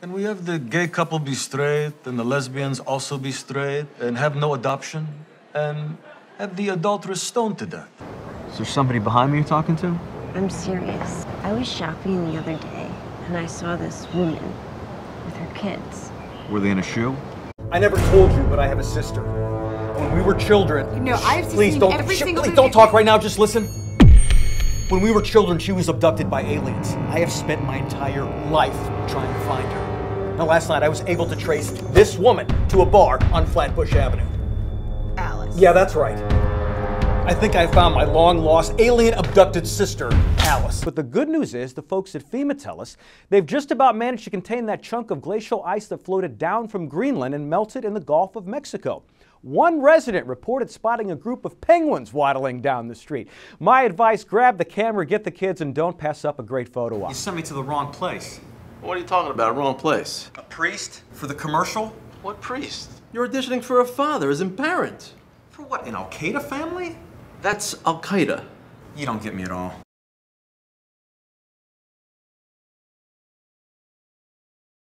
Can we have the gay couple be straight and the lesbians also be straight and have no adoption and have the adulteress stoned to death? Is there somebody behind me you're talking to? I'm serious. I was shopping the other day and I saw this woman with her kids. Were they in a shoe? I never told you, but I have a sister. When we were children. No, I've please seen don't. every sh- single please don't talk right now. Just listen. When we were children, she was abducted by aliens. I have spent my entire life trying to find her. Now, last night I was able to trace this woman to a bar on Flatbush Avenue. Alice. Yeah, that's right. I think I found my long lost alien abducted sister, Alice. But the good news is, the folks at FEMA tell us they've just about managed to contain that chunk of glacial ice that floated down from Greenland and melted in the Gulf of Mexico. One resident reported spotting a group of penguins waddling down the street. My advice grab the camera, get the kids, and don't pass up a great photo op. You sent me to the wrong place. What are you talking about? Wrong place. A priest? For the commercial? What priest? You're auditioning for a father as in parent. For what, an Al Qaeda family? That's Al Qaeda. You don't get me at all.